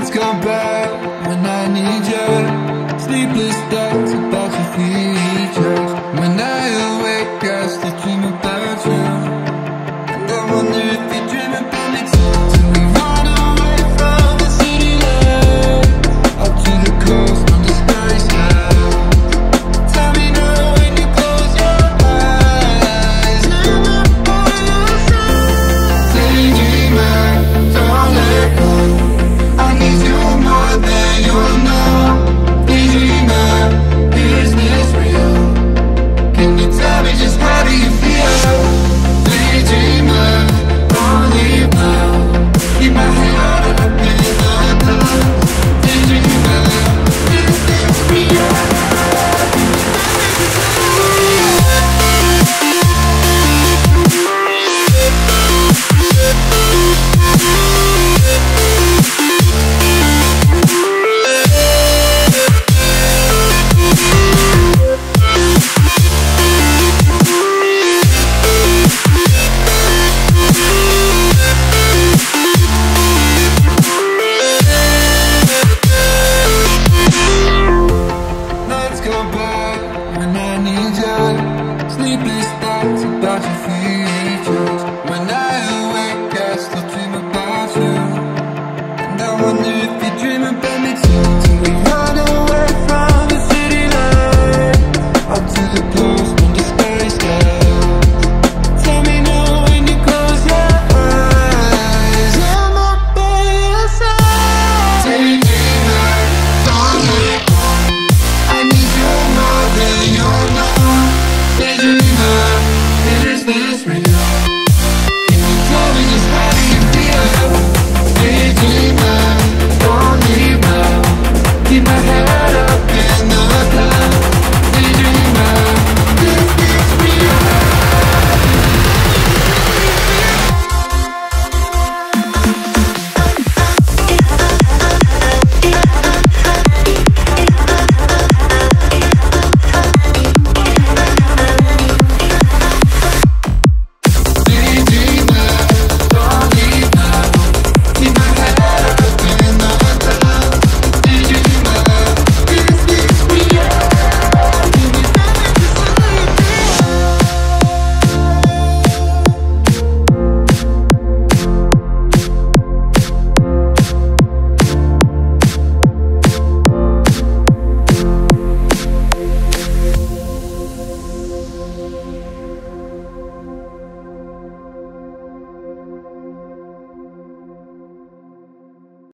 nights come back when I need you Sleepless nights.